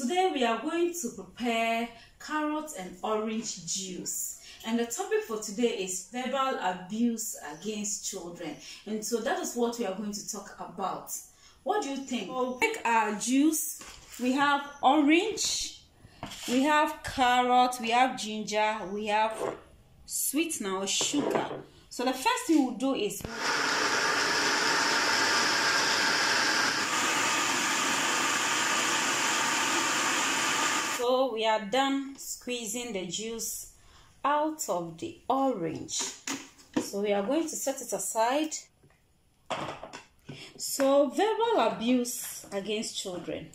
Today we are going to prepare carrot and orange juice. And the topic for today is verbal abuse against children. And so that is what we are going to talk about. What do you think? We'll make our juice. We have orange, we have carrot, we have ginger, we have sweetener or sugar. So the first thing we'll do is So we are done squeezing the juice out of the orange. So we are going to set it aside. So verbal abuse against children.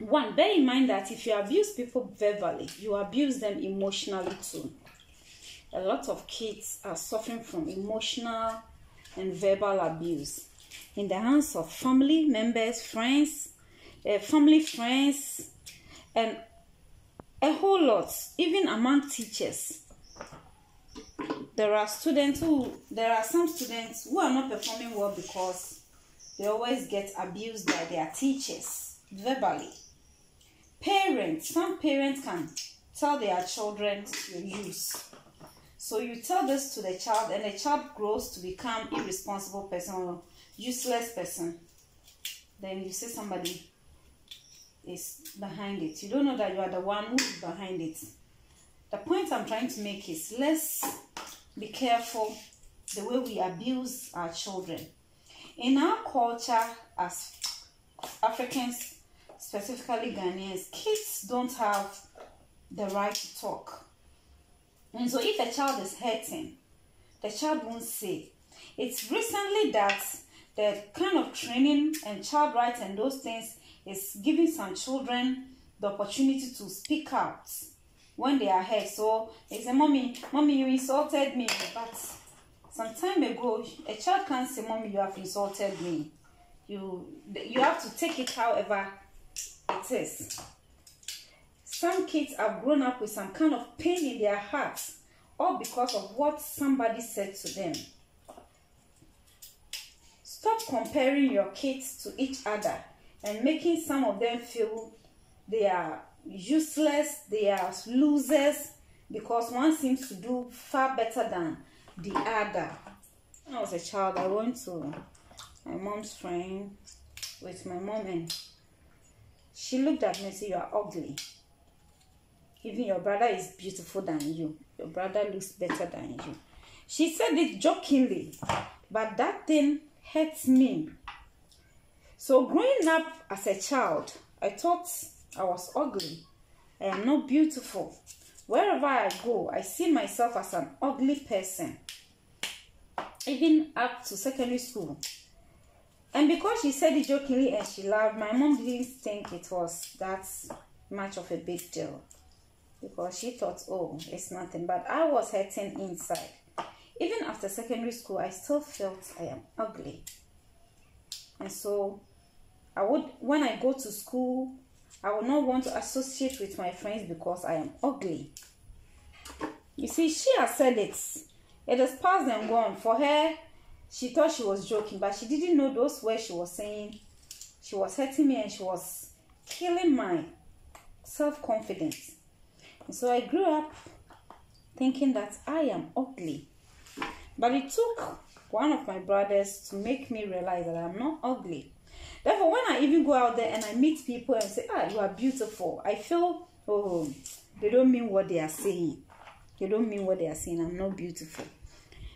One, bear in mind that if you abuse people verbally, you abuse them emotionally too. A lot of kids are suffering from emotional and verbal abuse in the hands of family members, friends, uh, family friends, and a whole lot, even among teachers. There are students who, there are some students who are not performing well because they always get abused by their teachers verbally. Parents, some parents can tell their children to use. So you tell this to the child, and the child grows to become irresponsible person or useless person. Then you say somebody is behind it. You don't know that you are the one who is behind it. The point I'm trying to make is let's be careful the way we abuse our children. In our culture, as Africans, specifically Ghanaians, kids don't have the right to talk. And so if a child is hurting, the child won't say. It's recently that the kind of training and child rights and those things is giving some children the opportunity to speak out when they are hurt. So they say, Mommy, Mommy, you insulted me. But some time ago, a child can't say, Mommy, you have insulted me. You, you have to take it however it is. Some kids have grown up with some kind of pain in their hearts, all because of what somebody said to them. Stop comparing your kids to each other and making some of them feel they are useless, they are losers, because one seems to do far better than the other. When I was a child, I went to my mom's friend with my mom and she looked at me and said, You are ugly. Even your brother is beautiful than you. Your brother looks better than you. She said it jokingly, but that thing hurts me so growing up as a child, I thought I was ugly. I am not beautiful. Wherever I go, I see myself as an ugly person. Even up to secondary school. And because she said it jokingly and she laughed, my mom didn't think it was that much of a big deal. Because she thought, oh, it's nothing. But I was hurting inside. Even after secondary school, I still felt I am ugly. And so I would when I go to school, I would not want to associate with my friends because I am ugly. You see, she has said it. It is past and gone. For her, she thought she was joking, but she didn't know those words she was saying. She was hurting me and she was killing my self-confidence. And so I grew up thinking that I am ugly. But it took one of my brothers to make me realize that I'm not ugly. Therefore, when I even go out there and I meet people and say, ah, you are beautiful, I feel, oh, they don't mean what they are saying. They don't mean what they are saying. I'm not beautiful.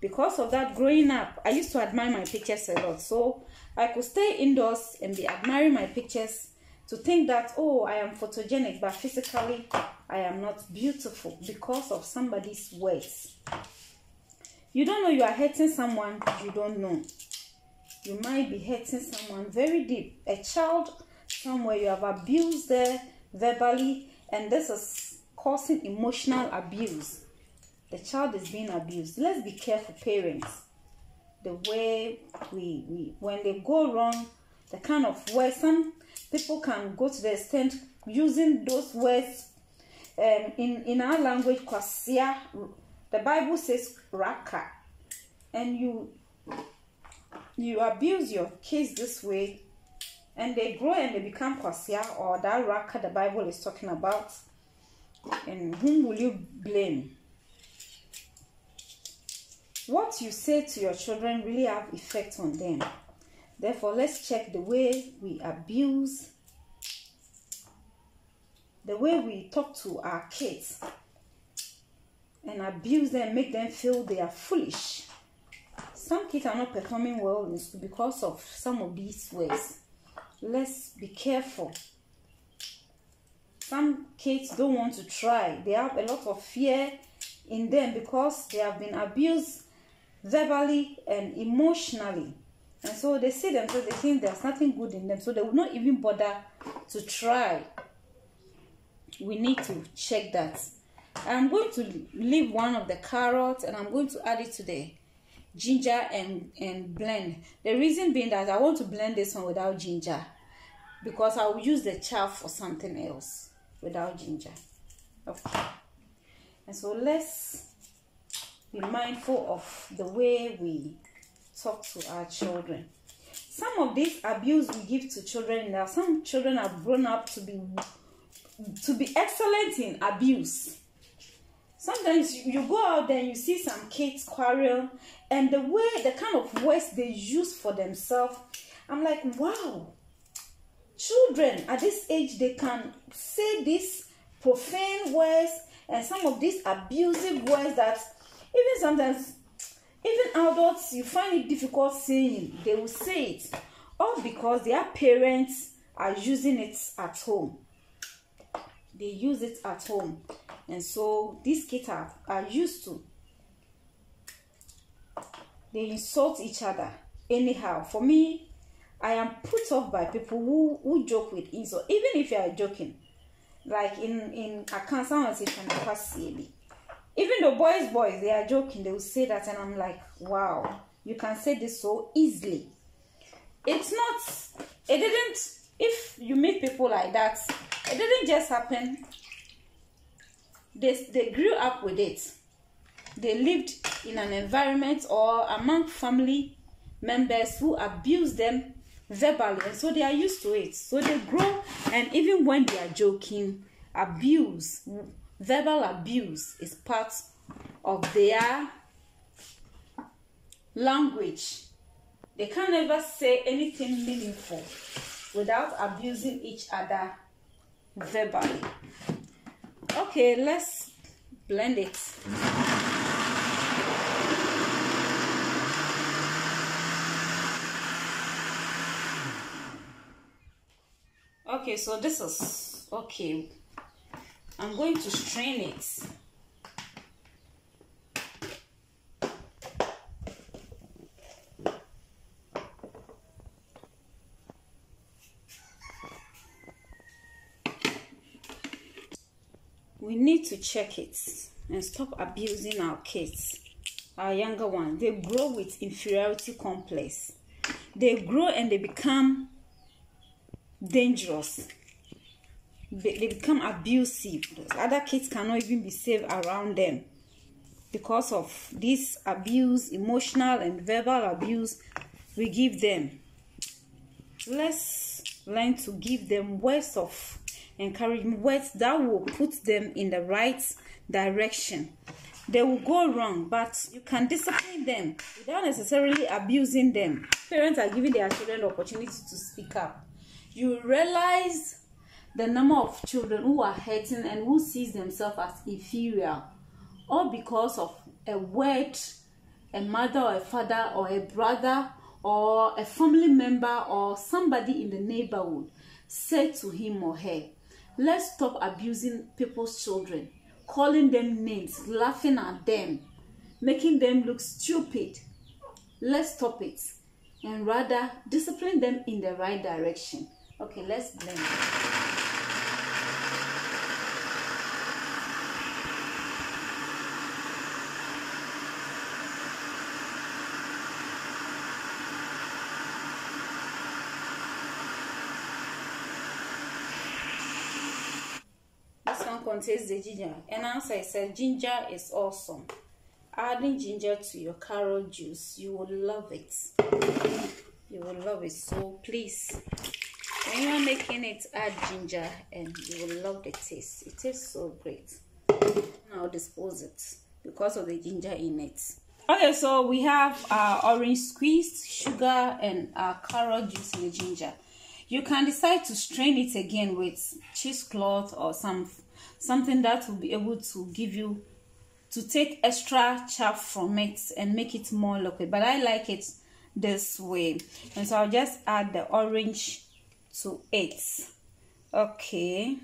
Because of that, growing up, I used to admire my pictures a lot. So I could stay indoors and be admiring my pictures to think that, oh, I am photogenic, but physically, I am not beautiful because of somebody's words. You don't know you are hurting someone you don't know you might be hurting someone very deep. A child somewhere you have abused there verbally, and this is causing emotional abuse. The child is being abused. Let's be careful, parents. The way we, we when they go wrong, the kind of words some people can go to the extent using those words um, in in our language kwasia the bible says Raca and you you abuse your kids this way and they grow and they become kwasia or that Raca the Bible is talking about, and whom will you blame? What you say to your children really have effect on them. Therefore, let's check the way we abuse, the way we talk to our kids and abuse them, make them feel they are foolish. Some kids are not performing well in school because of some of these ways. Let's be careful. Some kids don't want to try. They have a lot of fear in them because they have been abused verbally and emotionally. And so they see themselves, they think there's nothing good in them. So they will not even bother to try. We need to check that. I'm going to leave one of the carrots and I'm going to add it to the ginger and, and blend. The reason being that I want to blend this one without ginger because I will use the chaff for something else without ginger. Okay. And so let's be mindful of the way we talk to our children. Some of this abuse we give to children now, some children have grown up to be to be excellent in abuse. Sometimes you go out there and you see some kids quarrel, and the way, the kind of words they use for themselves, I'm like, wow. Children at this age, they can say these profane words and some of these abusive words that even sometimes even adults you find it difficult saying they will say it all because their parents are using it at home they use it at home and so these kids are, are used to they insult each other anyhow. For me i am put off by people who who joke with insult. Even if you are joking like in in someone say even the boys boys they are joking. They will say that and i'm like wow you can say this so easily. It's not it didn't if you meet people like that it didn't just happen they, they grew up with it. They lived in an environment or among family members who abuse them verbally and so they are used to it. So they grow and even when they are joking abuse verbal abuse is part of their language. They can never say anything meaningful without abusing each other verbally okay let's blend it. Okay so this is okay. I'm going to strain it we need check it and stop abusing our kids our younger ones they grow with inferiority complex. They grow and they become dangerous. They, they become abusive. Other kids cannot even be safe around them because of this abuse emotional and verbal abuse we give them. Let's learn to give them words of encouragement words that will put them in the right direction. They will go wrong but you can discipline them without necessarily abusing them. Parents are giving their children the opportunity to speak up. You realize the number of children who are hurting and who sees themselves as inferior all because of a word a mother or a father or a brother or a family member or somebody in the neighborhood said to him or her let's stop abusing people's children calling them names laughing at them making them look stupid. Let's stop it and rather discipline them in the right direction. Okay let's blend contains the ginger. And as I said, ginger is awesome. Adding ginger to your carrot juice, you will love it. You will love it. So please when you are making it add ginger and you will love the taste it tastes so great now dispose it because of the ginger in it okay so we have our orange squeezed sugar and our carrot juice and the ginger you can decide to strain it again with cheesecloth or some something that will be able to give you to take extra chaff from it and make it more liquid. But i like it this way. And so i'll just add the orange to it. Okay.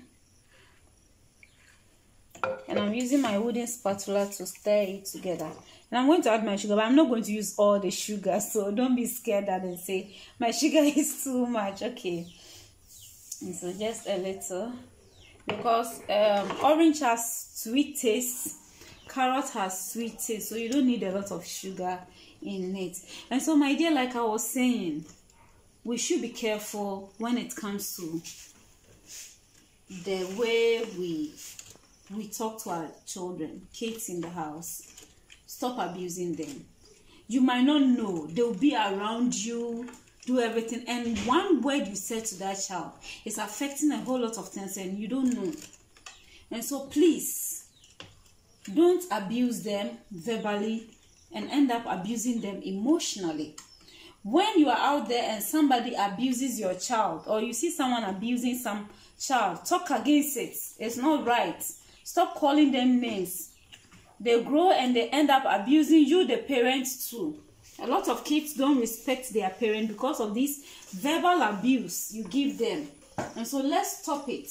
And i'm using my wooden spatula to stir it together and i'm going to add my sugar but i'm not going to use all the sugar so don't be scared that and say my sugar is too much. Okay. And so just a little. Because um, orange has sweet taste carrot has sweet taste so you don't need a lot of sugar in it. And so my dear like i was saying we should be careful when it comes to the way we we talk to our children kids in the house stop abusing them. You might not know. They'll be around you do everything. And one word you say to that child is affecting a whole lot of things and you don't know. And so please don't abuse them verbally and end up abusing them emotionally. When you are out there and somebody abuses your child or you see someone abusing some child talk against it. It's not right. Stop calling them names they grow and they end up abusing you the parents too. A lot of kids don't respect their parent because of this verbal abuse you give them. And so let's stop it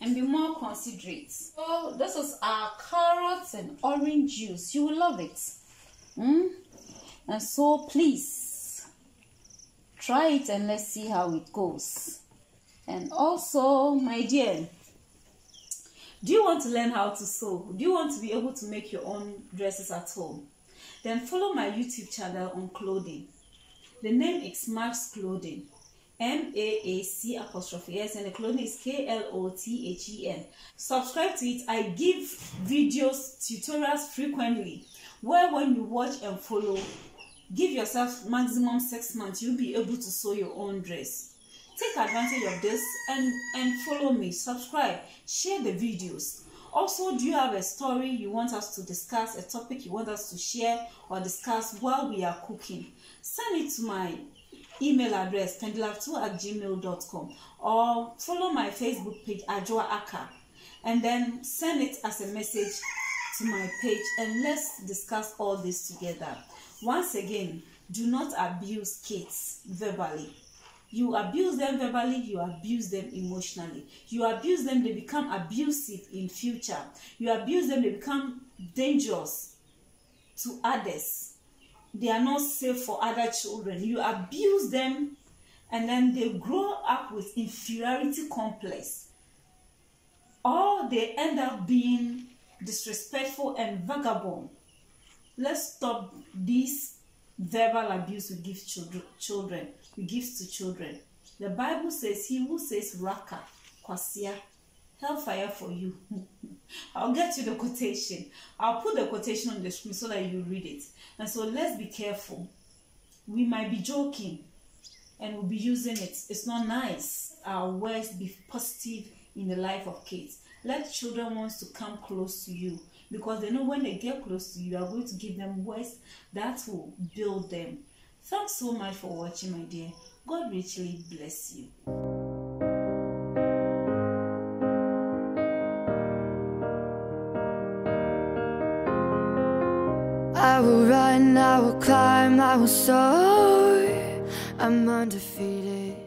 and be more considerate. So this is our carrots and orange juice. You will love it. Mm? and so please try it and let's see how it goes. And also my dear do you want to learn how to sew? Do you want to be able to make your own dresses at home? Then follow my YouTube channel on clothing. The name is Max Clothing. M-A-A-C apostrophe S and the clothing is K-L-O-T-H-E-N. Subscribe to it. I give videos, tutorials frequently where when you watch and follow, give yourself maximum six months, you'll be able to sew your own dress take advantage of this and and follow me. Subscribe share the videos. Also do you have a story you want us to discuss a topic you want us to share or discuss while we are cooking? Send it to my email address pendulum2 at gmail.com or follow my facebook page Adjoa Ackah and then send it as a message to my page and let's discuss all this together. Once again do not abuse kids verbally you abuse them verbally you abuse them emotionally. You abuse them they become abusive in future. You abuse them they become dangerous to others. They are not safe for other children. You abuse them and then they grow up with inferiority complex. Or they end up being disrespectful and vagabond. Let's stop this verbal abuse we give children we to children. The bible says he who says Raca kwasia hellfire for you. I'll get you the quotation. I'll put the quotation on the screen so that you read it. And so let's be careful. We might be joking and we'll be using it. It's not nice. Our words be positive in the life of kids. Let children want to come close to you because they know when they get close to you, you are going to give them words that will build them. Thanks so much for watching, my dear. God richly bless you. I will run, I will climb, I will soar. I'm undefeated.